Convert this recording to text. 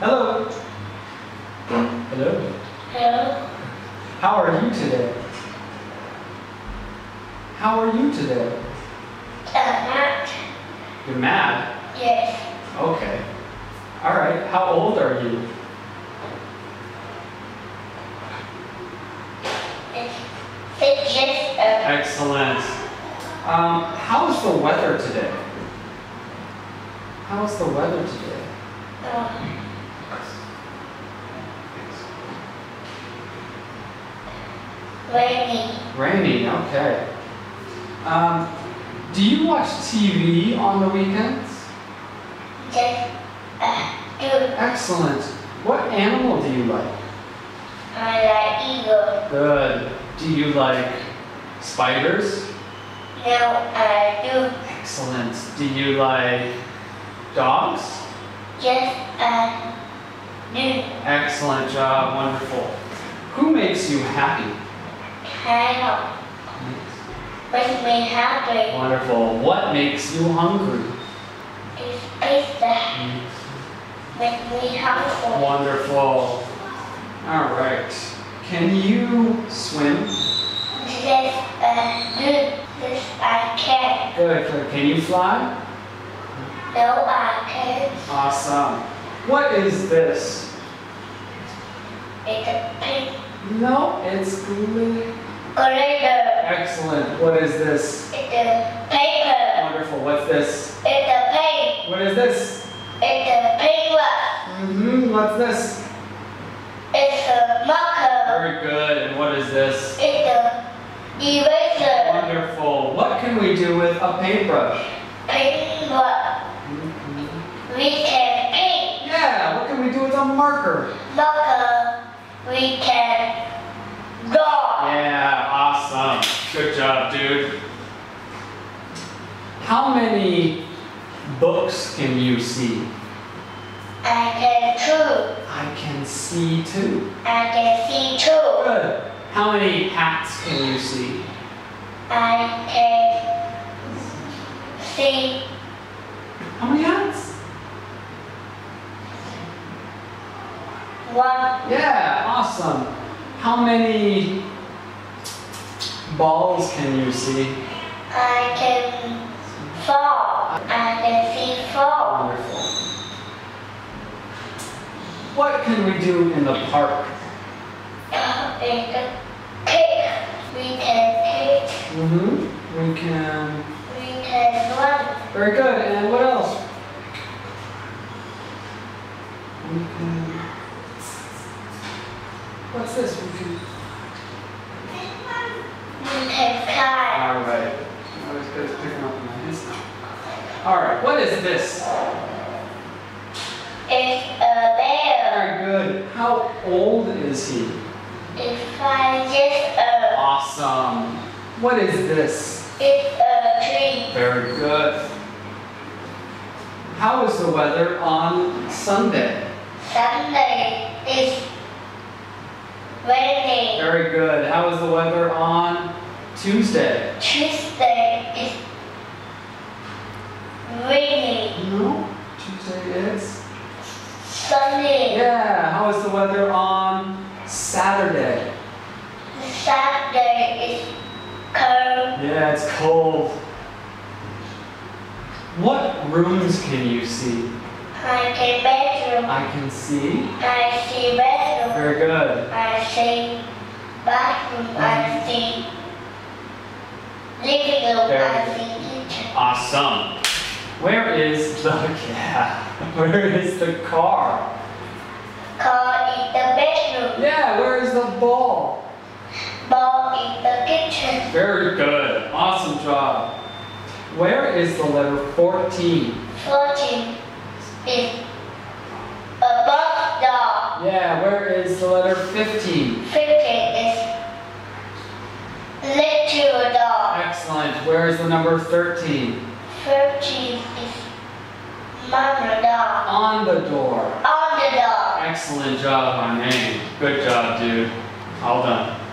Hello. Hello. Hello. How are you today? How are you today? Uh, Matt. You're mad? Yes. Okay. All right. How old are you? Six years old. Excellent. Um, how's the weather today? How's the weather today? Uh, rainy. Rainy. Okay. Um, do you watch TV on the weekends? Just uh, do. Excellent. What animal do you like? I like eagle. Good. Do you like spiders? No, I do. Excellent. Do you like dogs? Just uh, Excellent job. Wonderful. Who makes you happy? Kind of make me happy. Wonderful. What makes you hungry? It's pizza. Make me hungry. Wonderful. All right. Can you swim? Yes, uh, do. Yes, I can. Good. Good. Can you fly? No, I can't. Awesome. What is this? It's a pink No, it's glue. Excellent. What is this? It's a paper. Wonderful. What's this? It's a paint. What is this? It's a paper. Mm-hmm. What's this? It's a marker. Very good. And what is this? It's a eraser. Wonderful. What can we do with a paintbrush? Paint what we can paint. Yeah. What can we do with a marker? Marker we can draw. Yeah. Awesome. Good job, dude. How many books can you see? I can chew. I can see two. I can see too. Good. How many hats can you see? I can see How many hats? One. Yeah, awesome. How many balls can you see? I can fall. I can see fall. Wonderful. What can we do in the park? It's a cake. We can take. Mm-hmm. We can. We can run. Very good. And what else? We can. What's this? We can. We can fly. All right. I was good at picking up my hints now. All right. What is this? It's a bear. Very good. How old is he? It's five years old. Awesome. What is this? It's a tree. Very good. How is the weather on Sunday? Sunday is Very good. How is the weather on Tuesday? Tuesday is raining. No. Tuesday is? Sunday. Yeah. How is the weather on Saturday? Saturday is cold. Yeah, it's cold. What rooms can you see? I can bedroom. I can see. I see bedroom. Very good. I see bathroom. I see living room. I see kitchen. Awesome. Where is the yeah? Where is the car? Car in the bedroom. Yeah, where is the ball? Ball in the kitchen. Very good. Awesome job. Where is the letter 14? 14 is a box dog. Yeah, where is the letter 15? 15 is little dog. Excellent. Where is the number 13? 13 is mama dog. On the door. On the dog. Excellent job on name. Good job, dude. All done.